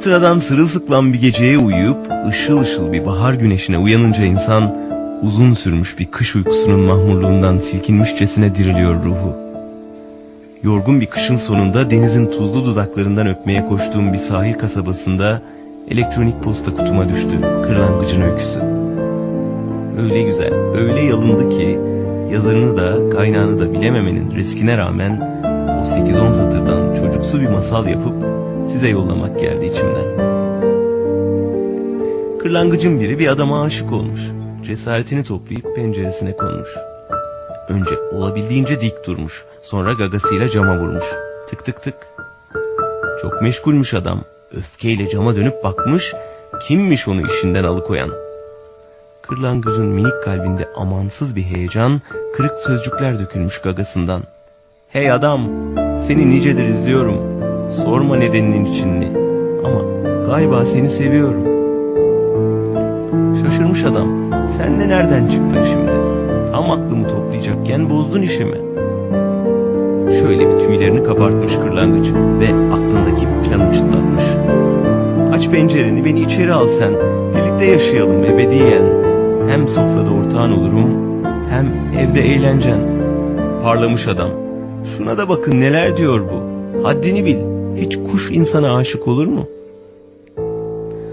Fırtınadan sırılsıklam bir geceye uyuyup ışıl ışıl bir bahar güneşine uyanınca insan uzun sürmüş bir kış uykusunun mahmurluğundan silkinmişçesine diriliyor ruhu. Yorgun bir kışın sonunda denizin tuzlu dudaklarından öpmeye koştuğum bir sahil kasabasında elektronik posta kutuma düştü kırlangıcın öyküsü. Öyle güzel, öyle yalındı ki yazarını da kaynağını da bilememenin riskine rağmen o 8-10 satırdan çocuksu bir masal yapıp size yollamak geldi içimden. Kırlangıcın biri bir adama aşık olmuş. Cesaretini toplayıp penceresine konmuş. Önce olabildiğince dik durmuş. Sonra gagasıyla cama vurmuş. Tık tık tık. Çok meşgulmüş adam. Öfkeyle cama dönüp bakmış. Kimmiş onu işinden alıkoyan? Kırlangıcın minik kalbinde amansız bir heyecan, kırık sözcükler dökülmüş gagasından. Hey adam, seni nicedir izliyorum. Sorma nedeninin içini. Ama galiba seni seviyorum. Şaşırmış adam. Sen de nereden çıktın şimdi? Tam aklımı toplayacakken bozdun işimi. Şöyle bir tüylerini kabartmış kırlangıç ve aklındaki planı çıtlatmış. Aç pencereni beni içeri al sen. Birlikte yaşayalım ebediyen. Hem sofrada ortağın olurum hem evde eğlencen. Parlamış adam. Şuna da bakın neler diyor bu. Haddini bil. Hiç kuş insana aşık olur mu?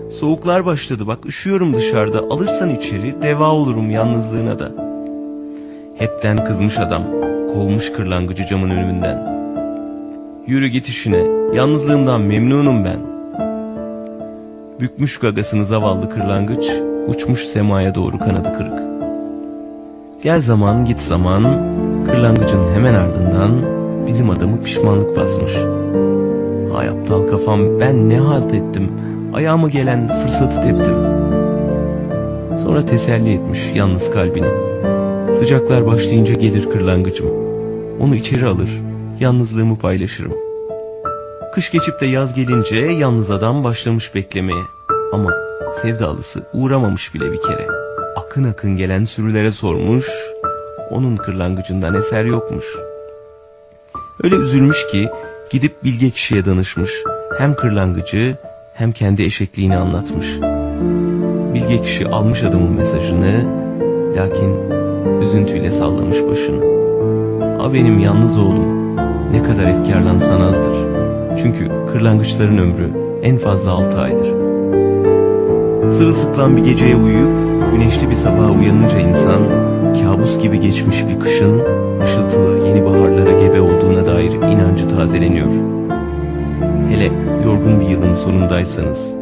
Soğuklar başladı bak üşüyorum dışarıda. Alırsan içeri deva olurum yalnızlığına da. Hepten kızmış adam. Kovmuş kırlangıcı camın önünden. Yürü git işine. Yalnızlığımdan memnunum ben. Bükmüş gagasını zavallı kırlangıç. Uçmuş semaya doğru kanadı kırık. Gel zaman git zaman. Kırlangıcın hemen ardından bizim adamı pişmanlık basmış. Hay aptal kafam ben ne halt ettim. Ayağıma gelen fırsatı teptim. Sonra teselli etmiş yalnız kalbini. Sıcaklar başlayınca gelir kırlangıcım. Onu içeri alır, yalnızlığımı paylaşırım. Kış geçip de yaz gelince yalnız adam başlamış beklemeye. Ama sevdalısı uğramamış bile bir kere. Akın akın gelen sürülere sormuş, onun kırlangıcından eser yokmuş. Öyle üzülmüş ki gidip bilge kişiye danışmış. Hem kırlangıcı hem kendi eşekliğini anlatmış. Bilge kişi almış adamın mesajını lakin üzüntüyle sallamış başını. A benim yalnız oğlum ne kadar efkarlansan azdır. Çünkü kırlangıçların ömrü en fazla altı aydır. Sırılsıklam bir geceye uyuyup güneşli bir sabaha uyanınca insan kabus gibi geçmiş bir kışın ışıltılı yeni baharlara gebe olduğuna dair inancı tazeleniyor. Hele yorgun bir yılın sonundaysanız,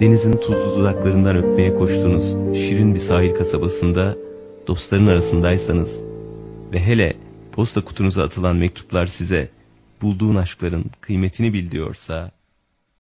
denizin tuzlu dudaklarından öpmeye koştunuz şirin bir sahil kasabasında dostların arasındaysanız ve hele posta kutunuza atılan mektuplar size bulduğun aşkların kıymetini bil diyorsa